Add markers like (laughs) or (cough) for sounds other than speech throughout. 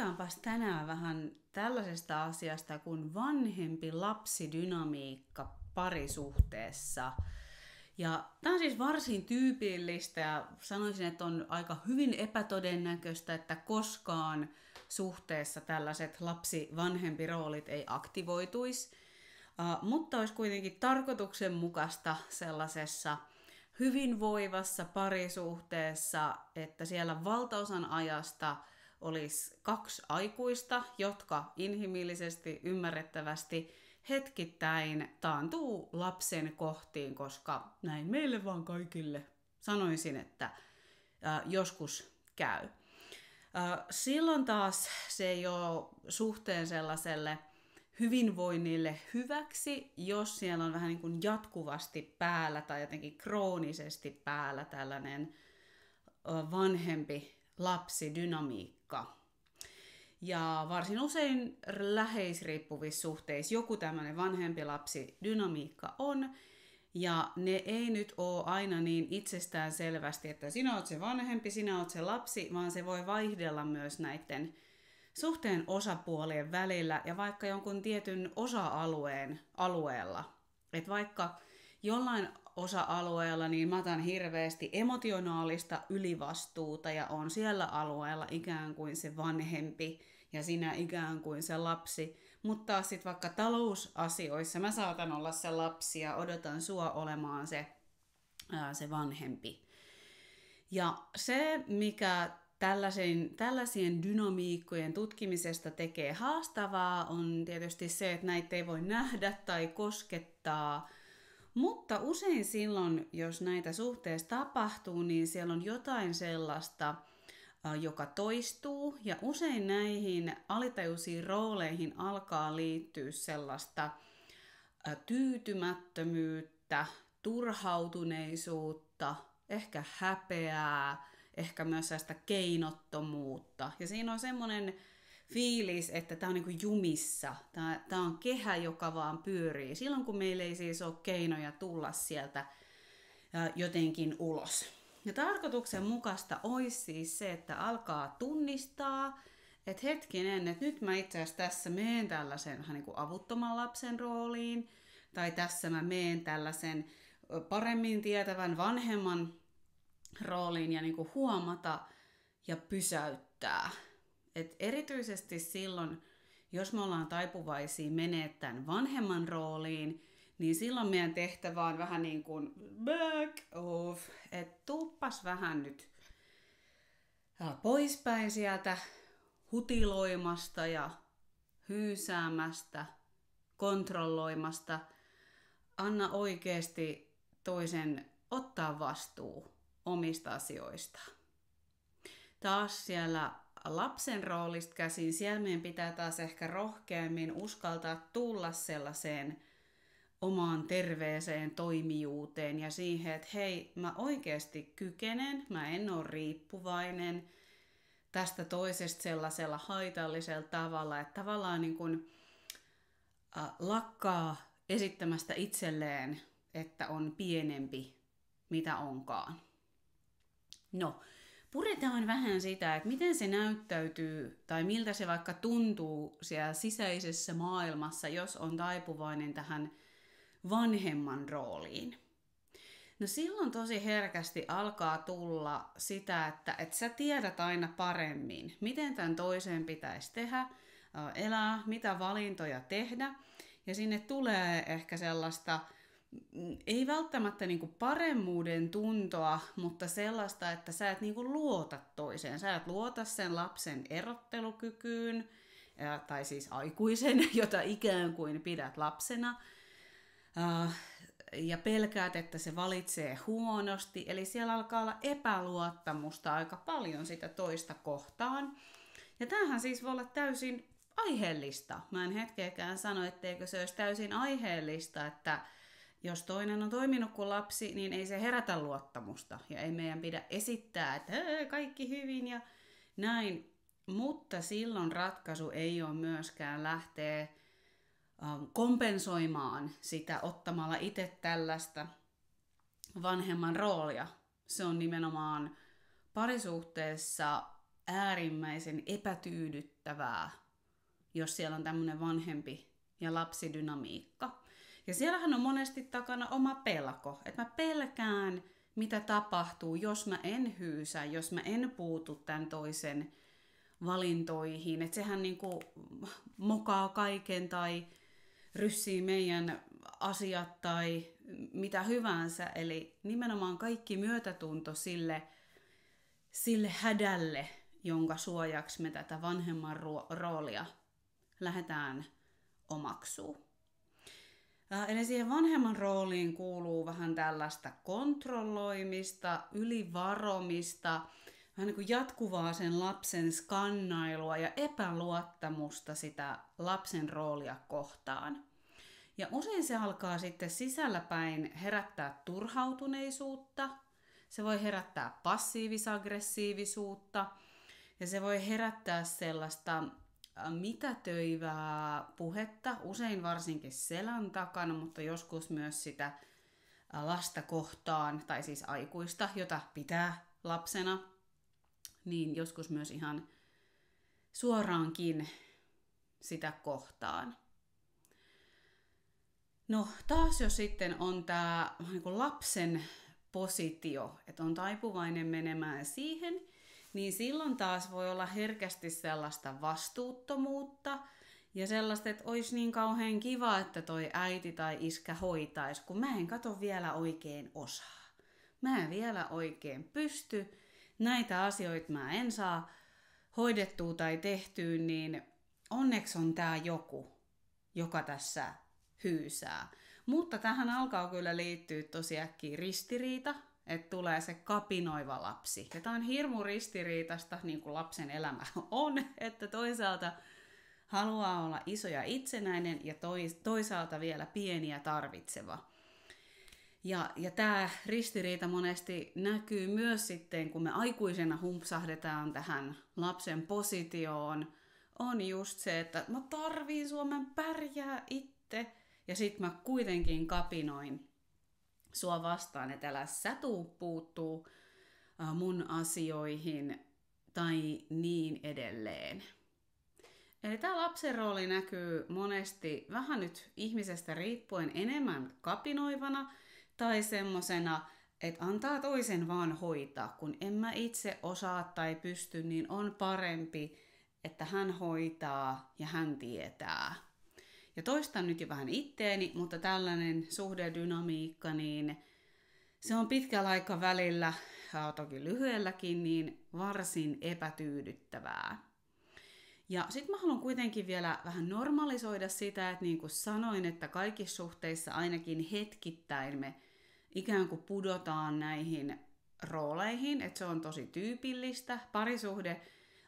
Puhutaanpas tänään vähän tällaisesta asiasta kuin vanhempi lapsidynamiikka parisuhteessa. Ja tämä on siis varsin tyypillistä ja sanoisin, että on aika hyvin epätodennäköistä, että koskaan suhteessa tällaiset lapsi-vanhempi roolit ei aktivoituisi. Uh, mutta olisi kuitenkin tarkoituksenmukaista sellaisessa hyvinvoivassa parisuhteessa, että siellä valtaosan ajasta – olisi kaksi aikuista, jotka inhimillisesti, ymmärrettävästi hetkittäin taantuu lapsen kohtiin, koska näin meille vaan kaikille sanoisin, että äh, joskus käy. Äh, silloin taas se ei ole suhteen sellaiselle hyvinvoinnille hyväksi, jos siellä on vähän niin kuin jatkuvasti päällä tai jotenkin kroonisesti päällä tällainen vanhempi lapsidynamiikka. Ja varsin usein läheisriippuvissa suhteissa joku tämmöinen vanhempi lapsi dynamiikka on, ja ne ei nyt ole aina niin itsestään selvästi, että sinä olet se vanhempi, sinä olet se lapsi, vaan se voi vaihdella myös näiden suhteen osapuolien välillä ja vaikka jonkun tietyn osa-alueen alueella. Että vaikka jollain osa-alueella, niin mä otan hirveästi emotionaalista ylivastuuta ja on siellä alueella ikään kuin se vanhempi ja sinä ikään kuin se lapsi. Mutta sitten vaikka talousasioissa mä saatan olla se lapsi ja odotan sua olemaan se, ää, se vanhempi. Ja se, mikä tällaisen, tällaisien dynamiikkojen tutkimisesta tekee haastavaa, on tietysti se, että näitä ei voi nähdä tai koskettaa – mutta usein silloin, jos näitä suhteessa tapahtuu, niin siellä on jotain sellaista, joka toistuu, ja usein näihin alitajuisiin rooleihin alkaa liittyä sellaista tyytymättömyyttä, turhautuneisuutta, ehkä häpeää, ehkä myös sellaista keinottomuutta. Ja siinä on semmoinen fiilis, että tämä on niin kuin jumissa. Tämä, tämä on kehä, joka vaan pyörii. Silloin kun meillä ei siis ole keinoja tulla sieltä jotenkin ulos. Ja tarkoituksenmukaista olisi siis se, että alkaa tunnistaa, että hetkinen, että nyt mä itse asiassa tässä meen tällaisen niin kuin avuttoman lapsen rooliin, tai tässä mä meen tällaisen paremmin tietävän vanhemman rooliin ja niin kuin huomata ja pysäyttää et erityisesti silloin, jos me ollaan taipuvaisia menee tämän vanhemman rooliin, niin silloin meidän tehtävä on vähän niin kuin back off, että tuppas vähän nyt poispäin sieltä hutiloimasta ja hyysäämästä, kontrolloimasta. Anna oikeasti toisen ottaa vastuu omista asioista. Taas siellä lapsen roolista käsin, siellä meidän pitää taas ehkä rohkeammin uskaltaa tulla sellaiseen omaan terveeseen toimijuuteen ja siihen, että hei, mä oikeasti kykenen, mä en ole riippuvainen tästä toisesta sellaisella haitallisella tavalla, että tavallaan niin kuin, äh, lakkaa esittämästä itselleen, että on pienempi, mitä onkaan. No, puretaan vähän sitä, että miten se näyttäytyy tai miltä se vaikka tuntuu siellä sisäisessä maailmassa, jos on taipuvainen tähän vanhemman rooliin. No silloin tosi herkästi alkaa tulla sitä, että, että sä tiedät aina paremmin, miten tämän toiseen pitäisi tehdä, elää, mitä valintoja tehdä. Ja sinne tulee ehkä sellaista ei välttämättä niinku paremmuuden tuntoa, mutta sellaista, että sä et niinku luota toiseen. Sä et luota sen lapsen erottelukykyyn, tai siis aikuisen, (laughs) jota ikään kuin pidät lapsena, ja pelkäät, että se valitsee huonosti. Eli siellä alkaa olla epäluottamusta aika paljon sitä toista kohtaan. Ja tämähän siis voi olla täysin aiheellista. Mä en hetkeäkään sano, etteikö se olisi täysin aiheellista, että jos toinen on toiminut kuin lapsi, niin ei se herätä luottamusta. Ja ei meidän pidä esittää, että kaikki hyvin ja näin. Mutta silloin ratkaisu ei ole myöskään lähteä ähm, kompensoimaan sitä ottamalla itse tällaista vanhemman roolia. Se on nimenomaan parisuhteessa äärimmäisen epätyydyttävää, jos siellä on tämmöinen vanhempi ja lapsidynamiikka. Ja siellähän on monesti takana oma pelko, että mä pelkään, mitä tapahtuu, jos mä en hyysä, jos mä en puutu tämän toisen valintoihin. Että sehän niinku mokaa kaiken tai ryssii meidän asiat tai mitä hyvänsä. Eli nimenomaan kaikki myötätunto sille, sille hädälle, jonka suojaksi me tätä vanhemman roolia lähdetään omaksuu. Eli siihen vanhemman rooliin kuuluu vähän tällaista kontrolloimista, ylivaromista, vähän niin kuin jatkuvaa sen lapsen skannailua ja epäluottamusta sitä lapsen roolia kohtaan. Ja usein se alkaa sitten sisälläpäin herättää turhautuneisuutta, se voi herättää passiivis-aggressiivisuutta ja se voi herättää sellaista mitätöivää puhetta, usein varsinkin selän takana, mutta joskus myös sitä lasta kohtaan, tai siis aikuista, jota pitää lapsena, niin joskus myös ihan suoraankin sitä kohtaan. No taas jos sitten on tämä niin lapsen positio, että on taipuvainen menemään siihen, niin silloin taas voi olla herkästi sellaista vastuuttomuutta ja sellaista, että olisi niin kauhean kiva, että toi äiti tai iskä hoitaisi, kun mä en kato vielä oikein osaa. Mä en vielä oikein pysty. Näitä asioita mä en saa hoidettua tai tehtyä, niin onneksi on tää joku, joka tässä hyysää. Mutta tähän alkaa kyllä liittyä tosi äkkiä ristiriita, että tulee se kapinoiva lapsi. Ja tämä on hirmu ristiriitasta, niin kuin lapsen elämä (laughs) on, että toisaalta haluaa olla iso ja itsenäinen ja toisaalta vielä pieni ja tarvitseva. Ja, ja tämä ristiriita monesti näkyy myös sitten, kun me aikuisena humpsahdetaan tähän lapsen positioon, on just se, että mä tarviin Suomen pärjää itse, ja sit mä kuitenkin kapinoin sua vastaan, että älä sä tuu puuttuu mun asioihin tai niin edelleen. Eli tämä lapsen rooli näkyy monesti vähän nyt ihmisestä riippuen enemmän kapinoivana tai semmosena, että antaa toisen vaan hoitaa. Kun en mä itse osaa tai pysty, niin on parempi, että hän hoitaa ja hän tietää. Ja toistan nyt jo vähän itteeni, mutta tällainen suhdedynamiikka, niin se on pitkällä aikavälillä, toki lyhyelläkin, niin varsin epätyydyttävää. Ja sitten mä haluan kuitenkin vielä vähän normalisoida sitä, että niin kuin sanoin, että kaikissa suhteissa ainakin hetkittäin me ikään kuin pudotaan näihin rooleihin, että se on tosi tyypillistä. Parisuhde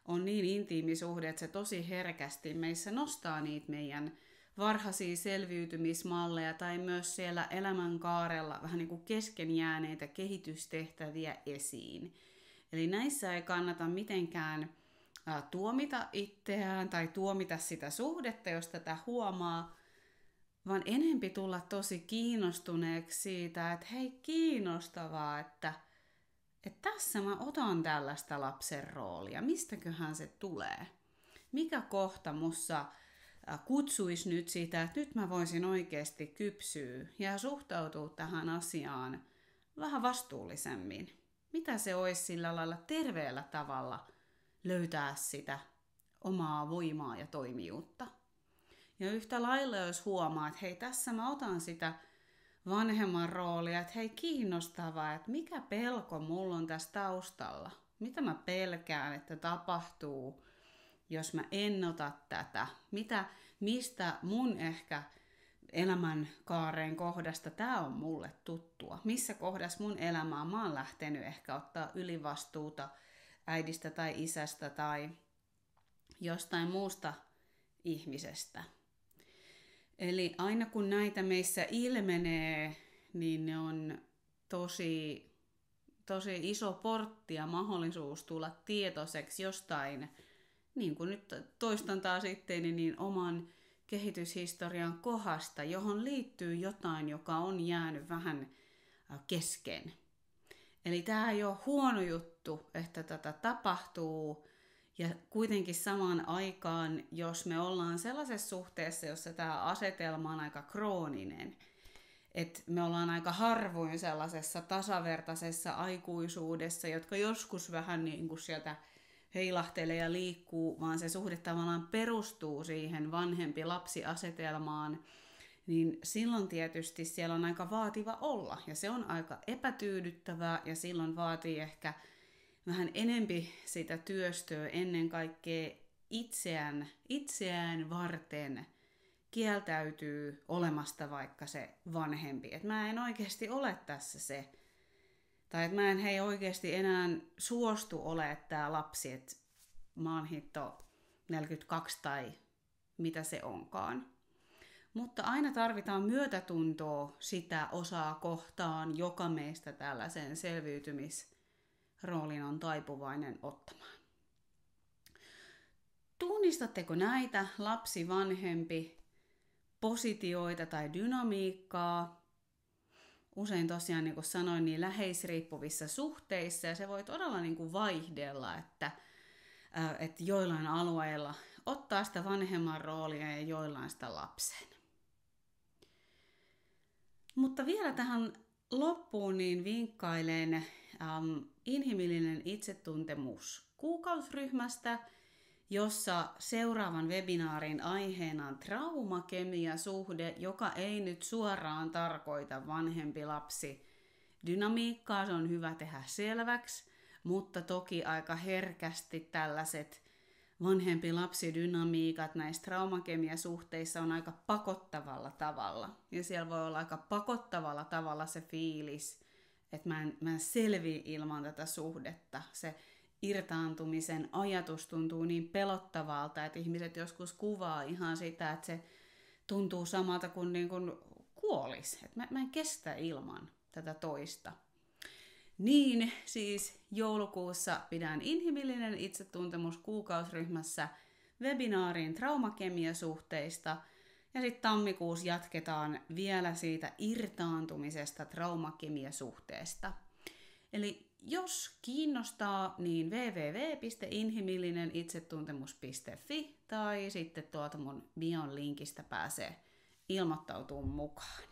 on niin intiimi suhde, että se tosi herkästi meissä nostaa niitä meidän varhaisia selviytymismalleja tai myös siellä elämänkaarella vähän niin kuin kesken jääneitä kehitystehtäviä esiin. Eli näissä ei kannata mitenkään tuomita itseään tai tuomita sitä suhdetta, jos tätä huomaa, vaan enempi tulla tosi kiinnostuneeksi siitä, että hei kiinnostavaa, että, että tässä mä otan tällaista lapsen roolia, mistäköhän se tulee? Mikä kohta mussa kutsuisi nyt sitä, että nyt mä voisin oikeasti kypsyä ja suhtautua tähän asiaan vähän vastuullisemmin. Mitä se olisi sillä lailla terveellä tavalla löytää sitä omaa voimaa ja toimijuutta. Ja yhtä lailla, jos huomaa, että hei, tässä mä otan sitä vanhemman roolia, että hei, kiinnostavaa, että mikä pelko mulla on tässä taustalla. Mitä mä pelkään, että tapahtuu, jos mä en ota tätä? Mitä, mistä mun ehkä elämän kaareen kohdasta tämä on mulle tuttua? Missä kohdassa mun elämää mä oon lähtenyt ehkä ottaa ylivastuuta äidistä tai isästä tai jostain muusta ihmisestä? Eli aina kun näitä meissä ilmenee, niin ne on tosi, tosi iso portti ja mahdollisuus tulla tietoiseksi jostain niin kuin nyt toistan taas itteeni, niin oman kehityshistorian kohdasta, johon liittyy jotain, joka on jäänyt vähän kesken. Eli tämä ei ole huono juttu, että tätä tapahtuu, Ja kuitenkin samaan aikaan, jos me ollaan sellaisessa suhteessa, jossa tämä asetelma on aika krooninen, että me ollaan aika harvoin sellaisessa tasavertaisessa aikuisuudessa, jotka joskus vähän niin kuin sieltä heilahtelee ja liikkuu, vaan se suhde tavallaan perustuu siihen vanhempi-lapsi-asetelmaan, niin silloin tietysti siellä on aika vaativa olla. Ja se on aika epätyydyttävää ja silloin vaatii ehkä vähän enempi sitä työstöä ennen kaikkea itseään, itseään varten kieltäytyy olemasta vaikka se vanhempi. Että mä en oikeasti ole tässä se, tai että mä en hei oikeasti enää suostu ole tämä lapsi, että mä oon hitto 42 tai mitä se onkaan. Mutta aina tarvitaan myötätuntoa sitä osaa kohtaan, joka meistä tällaisen selviytymisroolin on taipuvainen ottamaan. Tunnistatteko näitä lapsi-vanhempi positioita tai dynamiikkaa? Usein tosiaan, niin kuin sanoin, niin läheisriippuvissa suhteissa ja se voi todella niin kuin vaihdella, että, että joillain alueilla ottaa sitä vanhemman roolia ja joillain sitä lapsen. Mutta vielä tähän loppuun niin vinkkailen ähm, inhimillinen itsetuntemus kuukausryhmästä, jossa seuraavan webinaarin aiheena on traumakemia-suhde, joka ei nyt suoraan tarkoita vanhempi-lapsi dynamiikkaa, se on hyvä tehdä selväksi, mutta toki aika herkästi tällaiset vanhempi-lapsidynamiikat näissä traumakemiasuhteissa on aika pakottavalla tavalla. Ja siellä voi olla aika pakottavalla tavalla se fiilis, että mä en, mä en selviä ilman tätä suhdetta. Se irtaantumisen ajatus tuntuu niin pelottavalta, että ihmiset joskus kuvaa ihan sitä, että se tuntuu samalta kuin, niin kuin kuolis. Että mä, mä en kestä ilman tätä toista. Niin, siis joulukuussa pidän inhimillinen itsetuntemus kuukausryhmässä webinaarin traumakemiasuhteista ja sitten tammikuussa jatketaan vielä siitä irtaantumisesta traumakemiasuhteesta. Eli jos kiinnostaa, niin www.inhimillinenitsetuntemus.fi tai sitten tuolta mun bion linkistä pääsee ilmoittautumaan mukaan.